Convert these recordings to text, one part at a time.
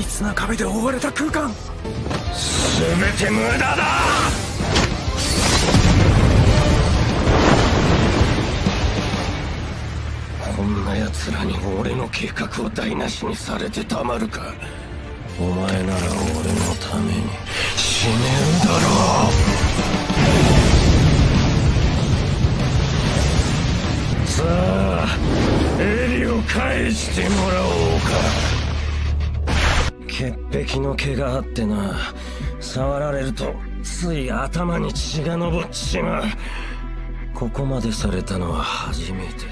密な壁で覆われた空間。全て無駄だ。こんな奴らに俺の計画を台無しにされてたまるか。お前なら俺のために。死ねるだろう。さあエリを返してもらおうか。潔癖の毛があってな。触られるとつい頭に血が上っちまう。ここまでされたのは初めて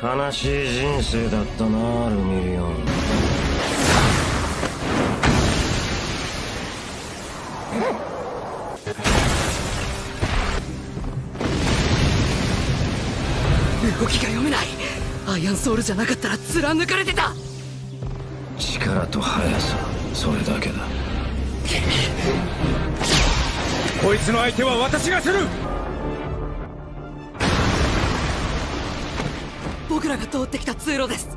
だ。悲しい人生だったなルミリオン。動きが読めない。アイアンソウルじゃなかったら貫かれてた。力と速さそれだけだ。こいつの相手は私がする！僕らが通ってきた通路です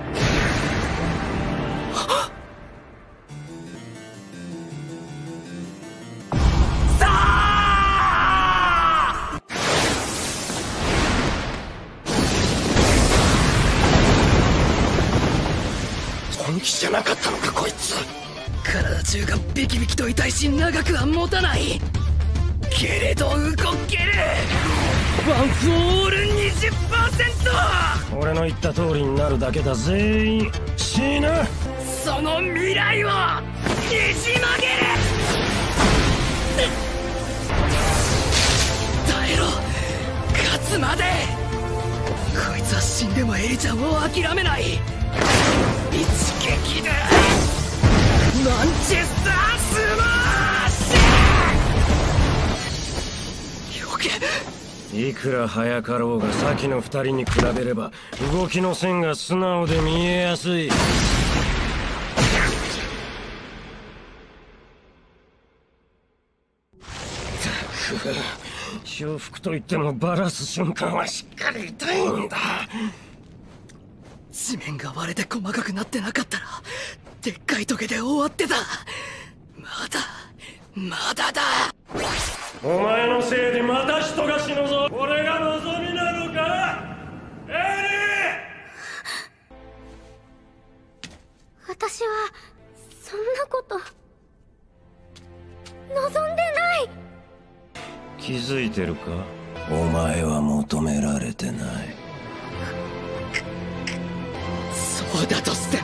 気じゃなかったのかこいつ。体中がビキビキと痛いし長くは持たない。けれど動ける。ワン・フォー・オール20%俺の言った通りになるだけだ全員死ぬ。その未来をねじ曲げる。耐えろ。勝つまで。こいつは死んでもエリちゃんを諦めない。一撃でマンチェスタースマッシュよけいくら早かろうが先の二人に比べれば動きの線が素直で見えやすい。たく修復といってもバラす瞬間はしっかり痛いんだ。地面が割れて細かくなってなかったらでっかいトゲで終わってた。まだまだだ。お前のせいでまた人が死ぬぞ。俺が望みなのか？エ私はそんなこと望んでない。リー気づいてるか？お前は求められてないそうだとしても。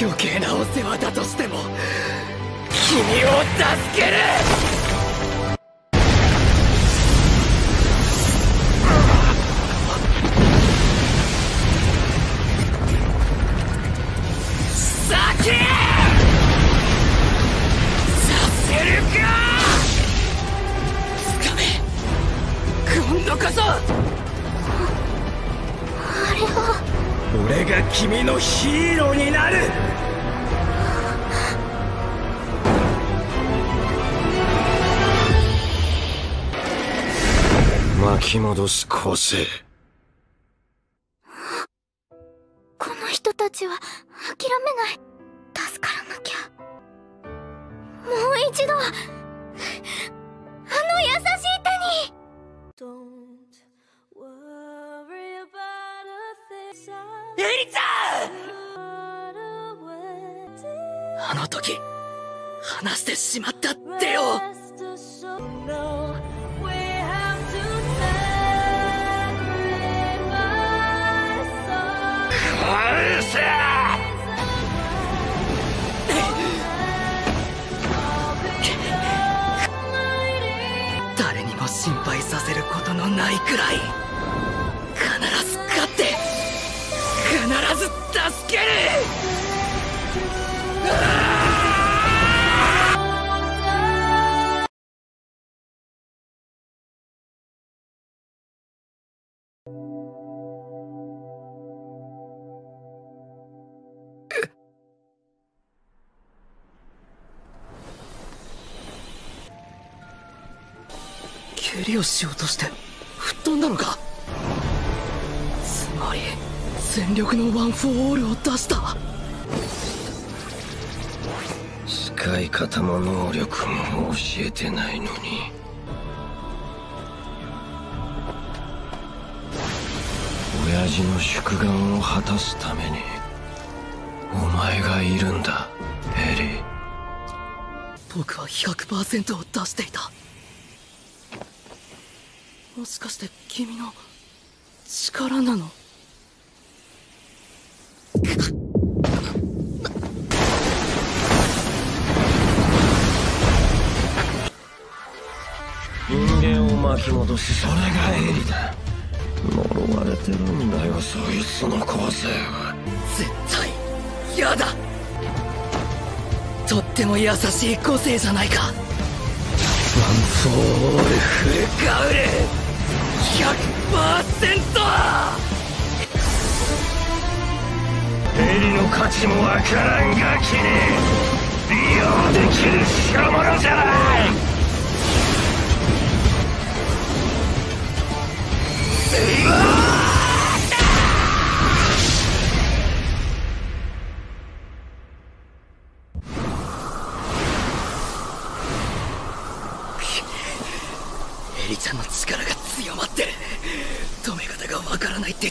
余計なお世話だとしても。君を助ける！今度こそ！俺が君のヒーローになる。巻き戻す構成この人たちは諦めない。助からなきゃ。もう一度あの優しい手に。エリちゃんあの時話してしまったってよ！させることのないくらい。ず助ける蹴りをしようとして吹っ飛んだのかつまり全力のワン・フォー・オールを出した。使い方も能力も教えてないのに。親父の宿願を果たすためにお前がいるんだエリ。僕は100%を出していた。もしかして君の力なの？人間を巻き戻すそれがエリだ。呪われてるんだよそいつの個性は。絶対嫌だ。とっても優しい個性じゃないか。ワン・フォー・オール・フルカウル 100%! エリの価値もわからんガキに利用できる代物じゃないエリちゃんの力が強まってる。止め方がわからないって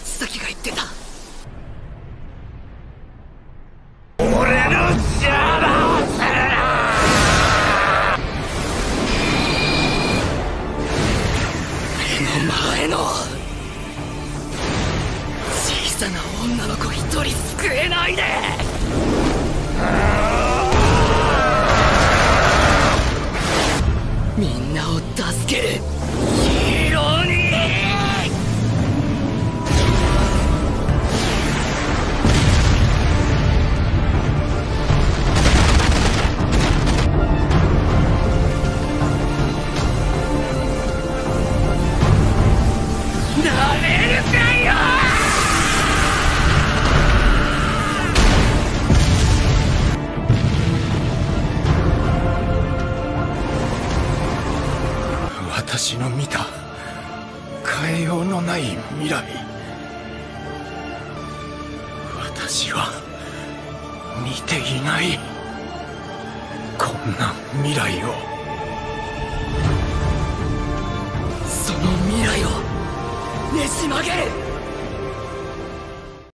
り救えないで！未来私は見ていないこんな未来を。その未来をねじ曲げる。